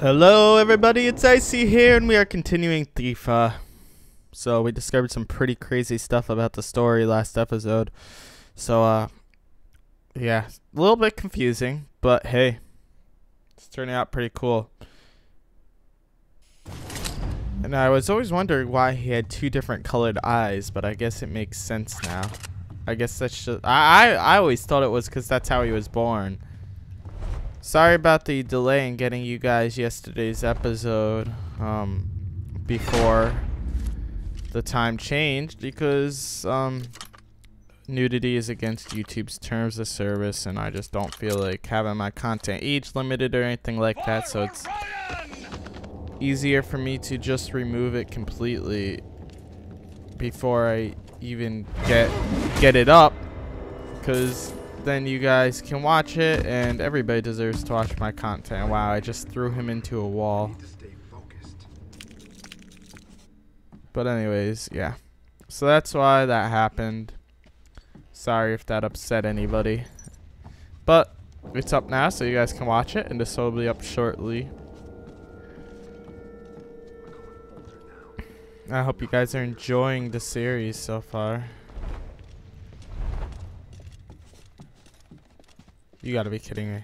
Hello everybody, it's Icy here and we are continuing Thief. so we discovered some pretty crazy stuff about the story last episode. So uh yeah, a little bit confusing, but hey, it's turning out pretty cool. And I was always wondering why he had two different colored eyes, but I guess it makes sense now. I guess that's just I I, I always thought it was cuz that's how he was born. Sorry about the delay in getting you guys yesterday's episode um, before the time changed because um, nudity is against YouTube's terms of service and I just don't feel like having my content age limited or anything like that. So it's easier for me to just remove it completely before I even get get it up because then you guys can watch it, and everybody deserves to watch my content. Wow, I just threw him into a wall. But anyways, yeah. So that's why that happened. Sorry if that upset anybody. But it's up now, so you guys can watch it, and this will be up shortly. I hope you guys are enjoying the series so far. You gotta be kidding me.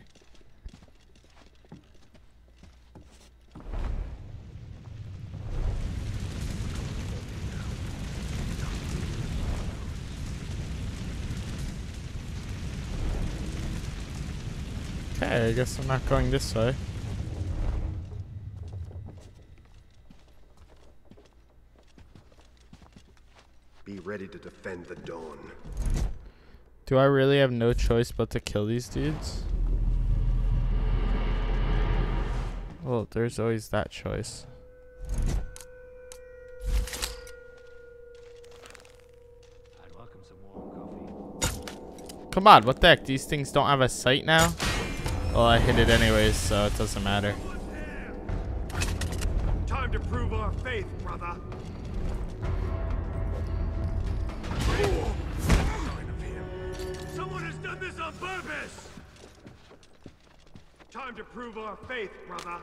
Okay, I guess I'm not going this way. Be ready to defend the dawn. Do I really have no choice but to kill these dudes? Well, there's always that choice. Come on, what the heck? These things don't have a sight now? Well, I hit it anyways, so it doesn't matter. Time to prove our faith, brother. Purpose! Time to prove our faith, brother.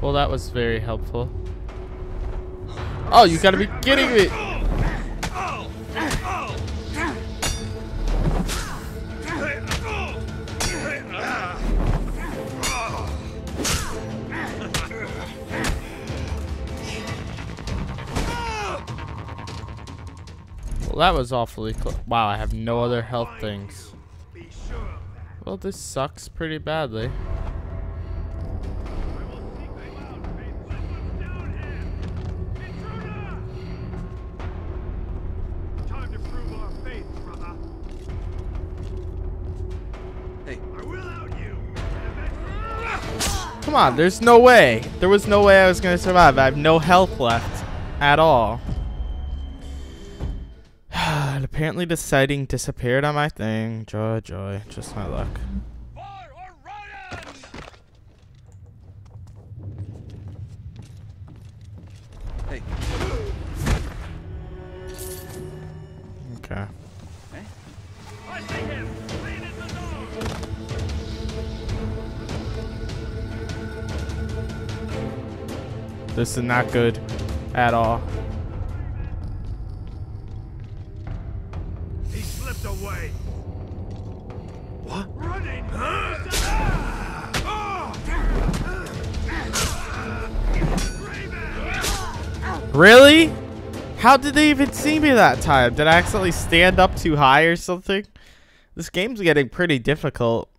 Well, that was very helpful. Oh, you gotta be kidding me! Oh, oh, oh, Well, that was awfully close. Wow, I have no other health things. Well, this sucks pretty badly. Come on, there's no way. There was no way I was going to survive. I have no health left at all. Apparently the sighting disappeared on my thing. Joy, joy. Just my luck. Hey. Okay. This is not good at all. Really? How did they even see me that time? Did I accidentally stand up too high or something? This game's getting pretty difficult.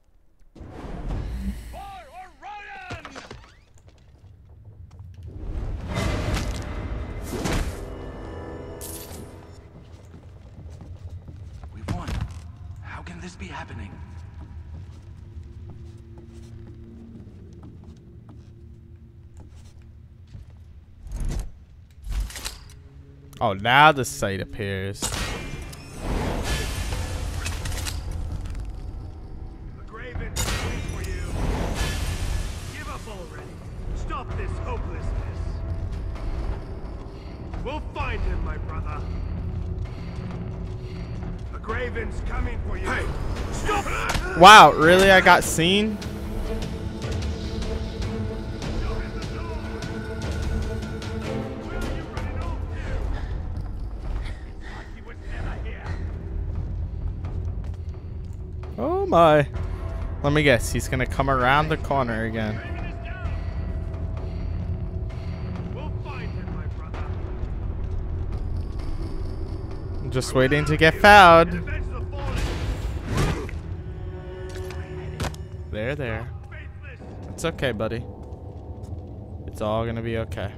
Oh, now the sight appears. A coming for you. Give up already. Stop this hopelessness. We'll find him, my brother. A Graven's coming for you. Hey, stop! Wow, really? I got seen? Let me guess. He's gonna come around the corner again. I'm just waiting to get fallen. There, there. It's okay, buddy. It's all gonna be okay.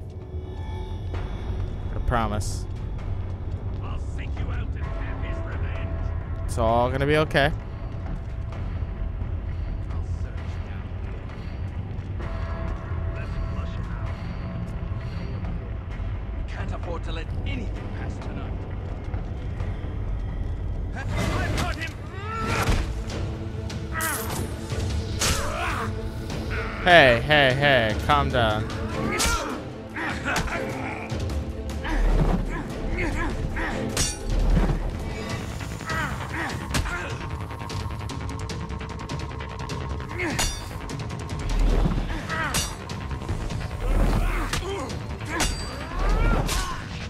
I promise. It's all gonna be okay. Hey, hey, hey, calm down.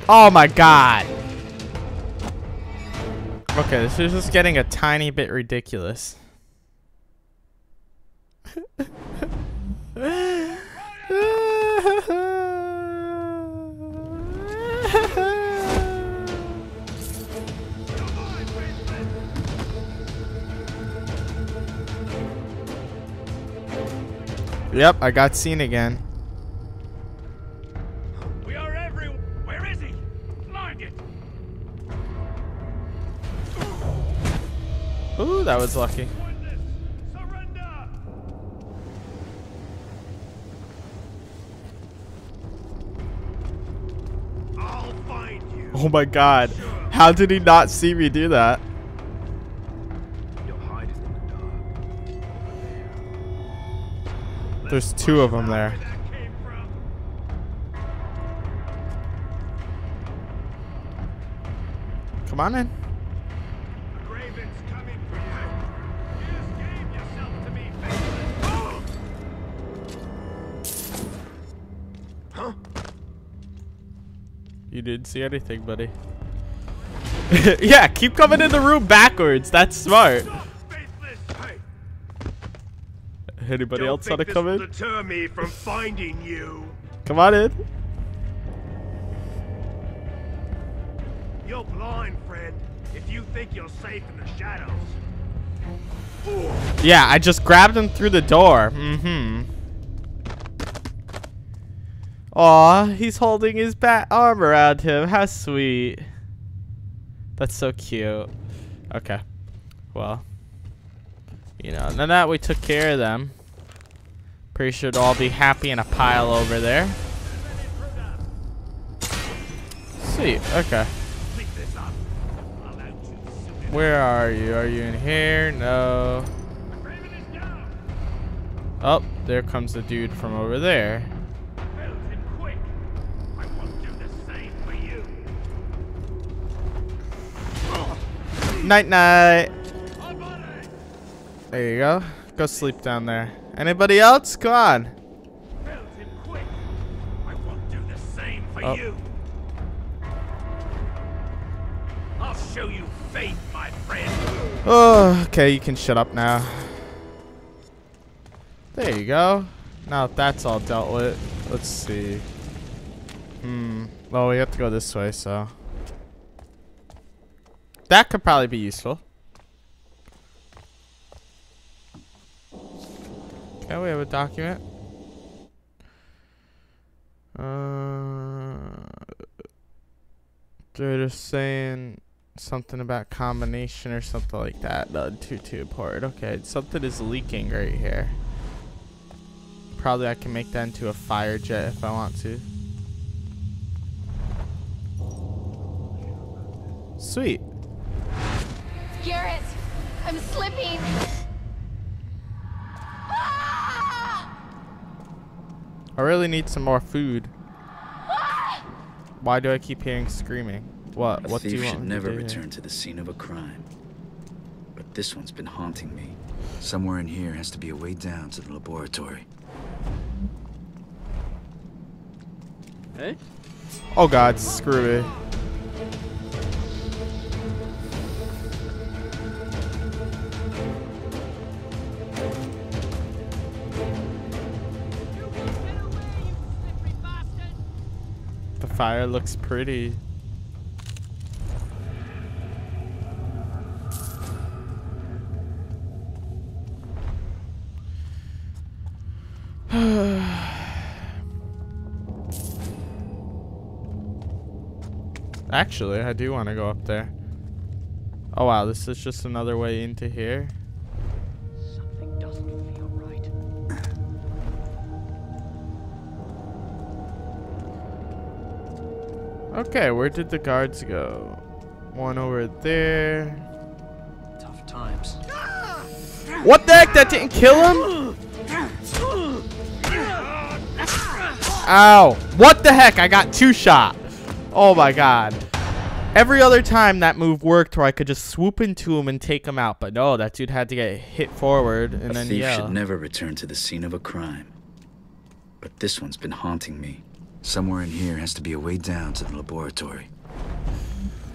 Oh my god. Okay, this is just getting a tiny bit ridiculous. Yep, I got seen again. We are every. Where is he? Find it. Ooh, that was lucky. Witness, surrender. I'll find you. Oh my god. How did he not see me do that? You'll hide it in the dark. There's two of them there. Where that came from. Come on in. You didn't see anything, buddy. yeah, keep coming in the room backwards. That's smart. Anybody don't else want to come in? deter me from finding you. Come on in. You're blind, friend. If you think you're safe in the shadows. Yeah, I just grabbed him through the door. Mm-hmm. Aw, he's holding his bat arm around him. How sweet. That's so cute. Okay. Well. You know, now that we took care of them. Pretty sure they'll all be happy in a pile over there. Sweet, okay. Where are you? Are you in here? No. Oh, there comes the dude from over there. Night night. There you go. Go sleep down there. Anybody else? Come on. Build him quick. I won't do the same for Oh. you. I'll show you fate, my friend. Oh, okay. You can shut up now. There you go. Now that that's all dealt with, let's see. Hmm. Well, we have to go this way, so. That could probably be useful. Okay, we have a document. Uh, they're just saying something about combination or something like that. The two two port. Okay, something is leaking right here. Probably I can make that into a fire jet if I want to. Sweet. Garrett, I'm slipping. Ah! I really need some more food. Why do I keep hearing screaming? What? A what do thief you should want me to never do here? return to the scene of a crime. But this one's been haunting me. Somewhere in here has to be a way down to the laboratory. Hey? Oh god, screw it. Fire looks pretty. Actually, I do want to go up there. Oh wow, this is just another way into here. Okay, where did the guards go? One over there. Tough times. What the heck? That didn't kill him? Ow. What the heck? I got two shot. Oh my god. Every other time that move worked where I could just swoop into him and take him out. But no, that dude had to get hit forward and a then thief yell. should never return to the scene of a crime. But this one's been haunting me. Somewhere in here has to be a way down to the laboratory.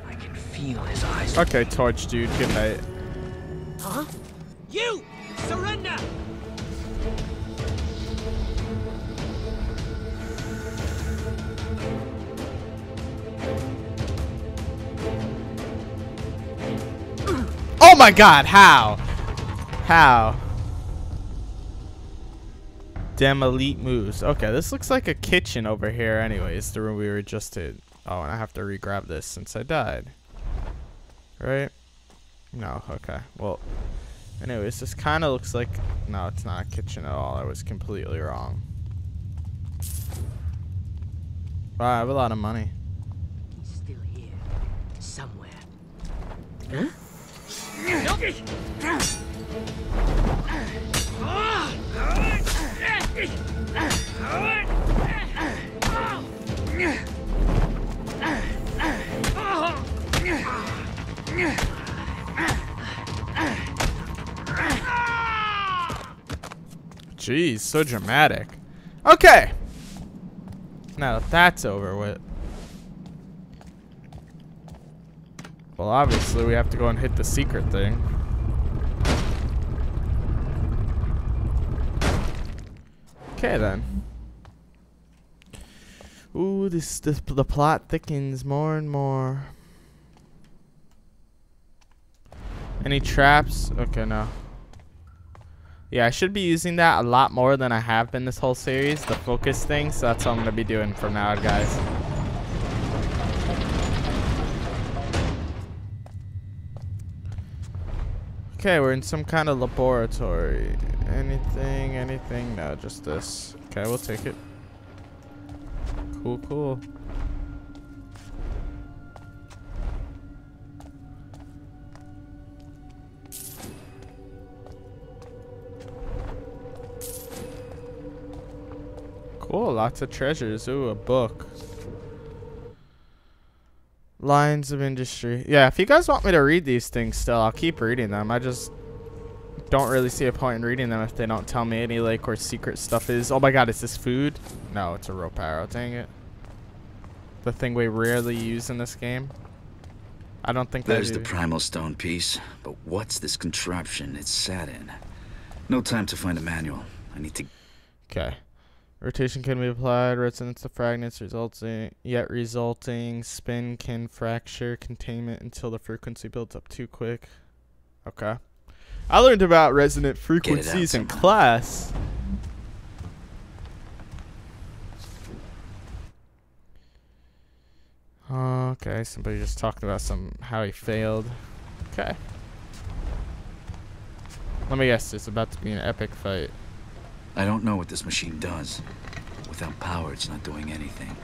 I can feel his eyes. Okay, torch dude. Good night. Huh? You! Surrender! Oh my god, how? How? Dem elite moves. Okay, this looks like a kitchen over here anyways, the room we were just in. Oh, and I have to re-grab this since I died. Right? No, okay. Well, anyways, this kind of looks like... No, it's not a kitchen at all. I was completely wrong. Wow, I have a lot of money. He's still here. Somewhere. Jeez, so dramatic. Okay. Now that that's over with. Well, obviously we have to go and hit the secret thing. Okay then. Ooh, this, this the plot thickens more and more. Any traps? Okay, no. Yeah, I should be using that a lot more than I have been this whole series, the focus thing, so that's what I'm going to be doing from now on, guys. Okay, we're in some kind of laboratory. Anything, anything? No, just this. Okay, we'll take it. Cool, cool. Cool, lots of treasures. Ooh, a book. Lines of industry. Yeah, if you guys want me to read these things still, I'll keep reading them. I just don't really see a point in reading them if they don't tell me any like where secret stuff is. Oh my god, is this food? No, it's a rope arrow. Dang it. The thing we rarely use in this game. I don't think There's the primal stone piece, but what's this contraption it's sat in? No time to find a manual. I need to Okay. Rotation can be applied. Resonance to fragments resulting yet resulting spin can fracture containment until the frequency builds up too quick. Okay. I learned about resonant frequencies in class. Okay, somebody just talked about some how he failed. Okay. Let me guess, it's about to be an epic fight. I don't know what this machine does. Without power, it's not doing anything.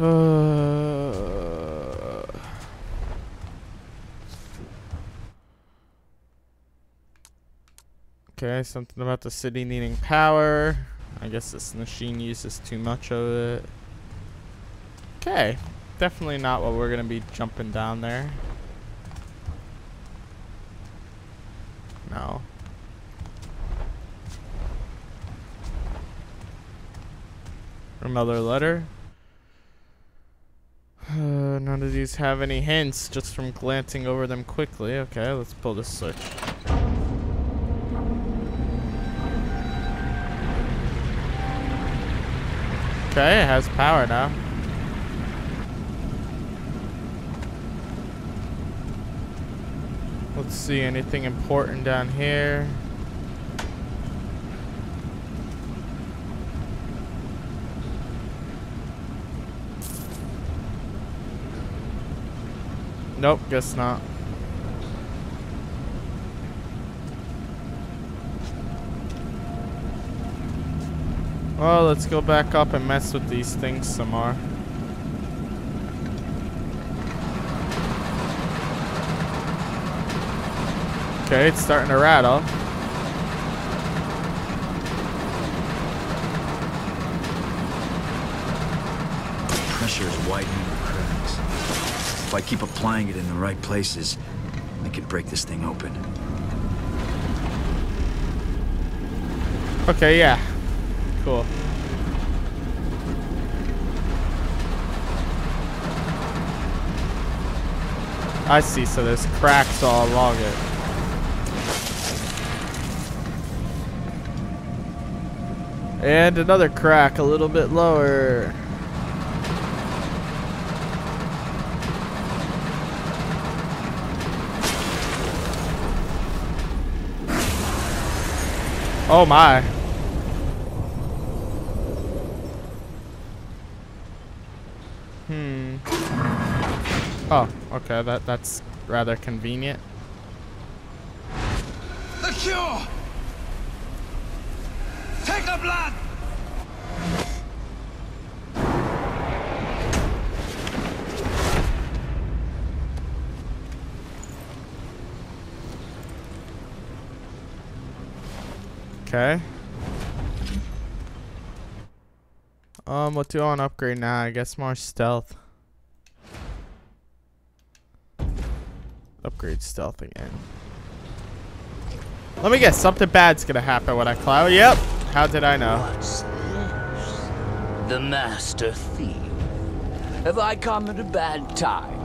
Uh, okay, something about the city needing power. I guess this machine uses too much of it. Okay, definitely not what we're gonna be jumping down there. No. Another letter. None of these have any hints just from glancing over them quickly. Okay, let's pull this switch. Okay, it has power now. Let's see, anything important down here? Nope, guess not. Well, let's go back up and mess with these things some more. Okay, it's starting to rattle. Pressure is widening. If I keep applying it in the right places, I can break this thing open. Okay, yeah. Cool. I see, so there's cracks all along it. And another crack a little bit lower. Oh my. Hmm. Oh, okay, that that's rather convenient. The cure! Take the blood! Okay. Um, what do I want to upgrade now? I guess more stealth. Upgrade stealth again. Let me guess, something bad's gonna happen when I climb. Yep. How did I know? What's this? The Master Thief. Have I come at a bad time?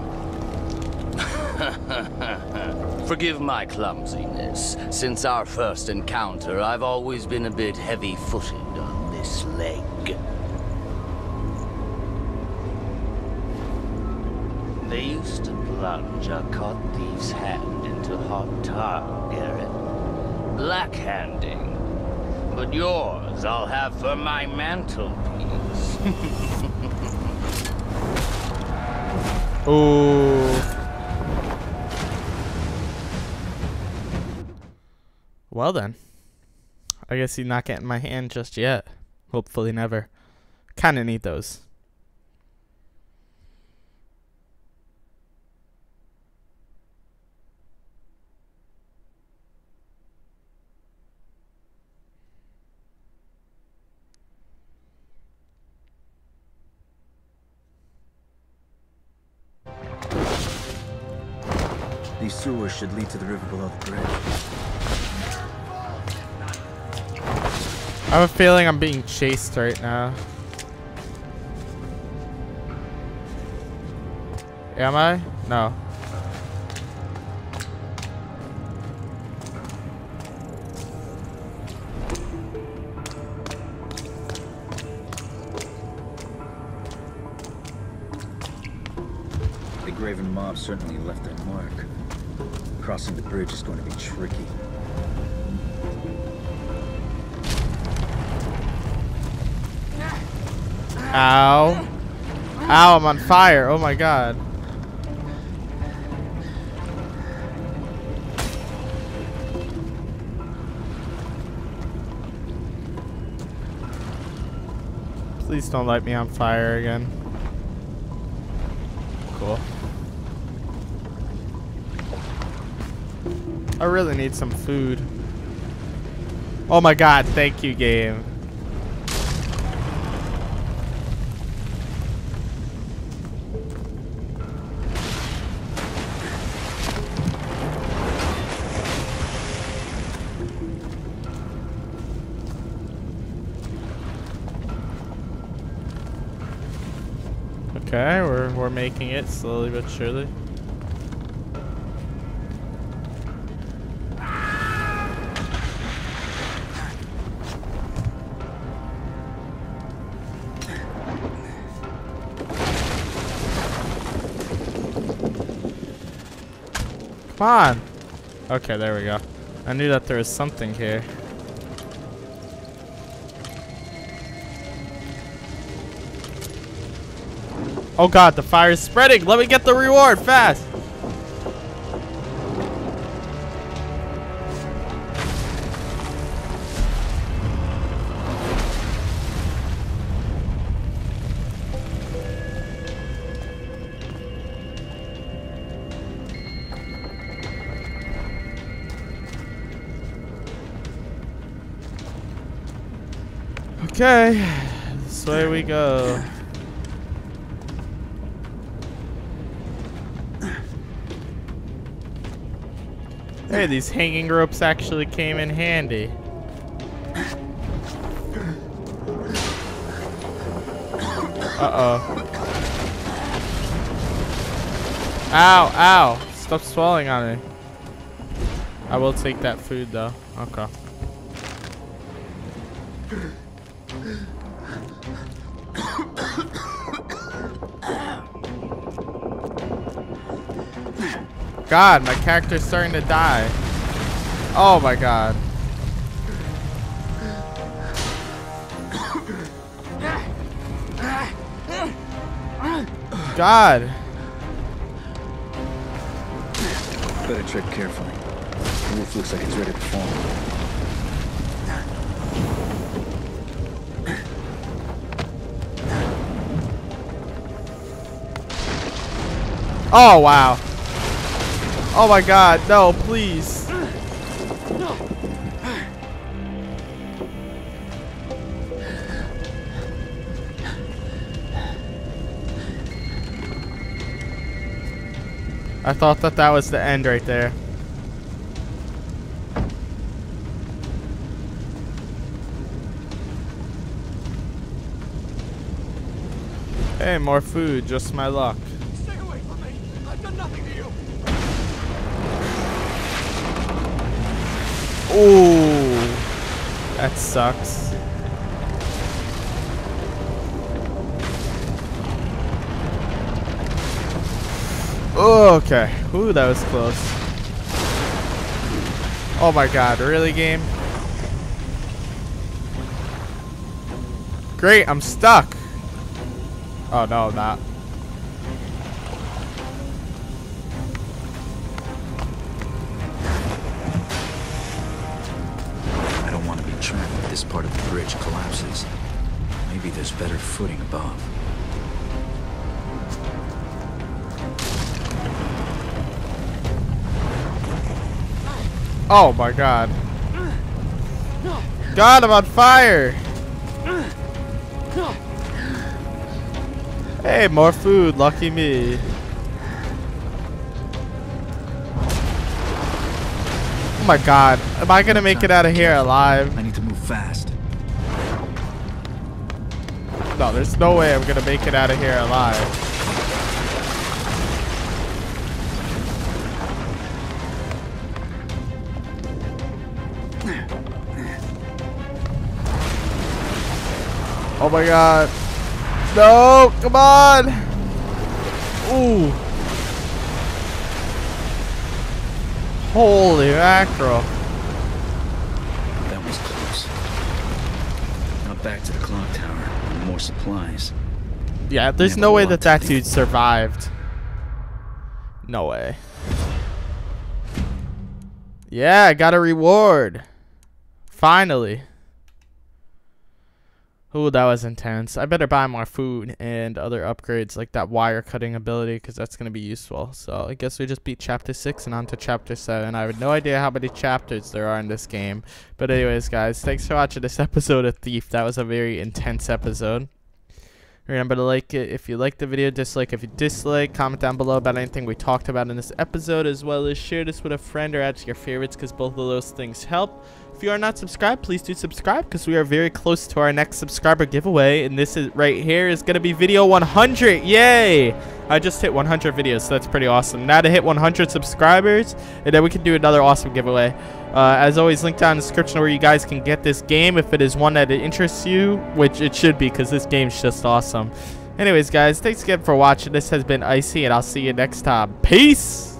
Forgive my clumsiness. Since our first encounter, I've always been a bit heavy-footed on this leg. They used to plunge a caught thief's hand into hot tar, Garrett. Blackhanding. But yours I'll have for my mantelpiece. Ooh. Well then. I guess he's not getting my hand just yet. Hopefully never. Kinda need those. These sewers should lead to the river below the bridge. I have a feeling I'm being chased right now. Am I? No. The Graven mob certainly left their mark. Crossing the bridge is going to be tricky. Ow. Ow, I'm on fire. Oh my god. Please don't light me on fire again. Cool. I really need some food. Oh my god, thank you, game. Okay, we're we're making it slowly but surely. Come on. Okay, there we go. I knew that there was something here. Oh god, the fire is spreading. Let me get the reward fast. Okay, this way we go. Hey, these hanging ropes actually came in handy. Uh-oh. Ow, ow. Stop swelling on me. I will take that food, though. Okay. God, my character's starting to die. Oh my god. God. Better tread carefully. The roof looks like it's ready to fall. Oh wow. Oh my god, no, please. I thought that that was the end right there. Hey, more food, just my luck. Ooh, that sucks. Okay. Ooh, that was close. Oh my god, really game? Great, I'm stuck. Oh no, I'm not. This part of the bridge collapses. Maybe there's better footing above. Oh my god. God, I'm on fire. Hey, more food. Lucky me. Oh my god. Am I gonna make it out of here alive? To fast. No, there's no way I'm gonna make it out of here alive. Oh my god. No, come on. Ooh. Holy mackerel. To the clock tower. and More supplies. Yeah, there's no way that that dude survived. No way. Yeah, I got a reward. Finally. Ooh, that was intense. I better buy more food and other upgrades like that wire cutting ability because that's going to be useful. So I guess we just beat chapter 6 and on to chapter 7. I have no idea how many chapters there are in this game. But anyways, guys, thanks for watching this episode of Thief. That was a very intense episode. Remember to like it if you like the video, dislike if you dislike, comment down below about anything we talked about in this episode, as well as share this with a friend or add to your favorites because both of those things help. If you are not subscribed, please do subscribe because we are very close to our next subscriber giveaway. And this is right here is going to be video 100. Yay! I just hit 100 videos, so that's pretty awesome. Now to hit 100 subscribers, and then we can do another awesome giveaway. Uh, as always, link down in the description where you guys can get this game if it is one that interests you, which it should be because this game's just awesome. Anyways, guys, thanks again for watching. This has been Icy, and I'll see you next time. Peace!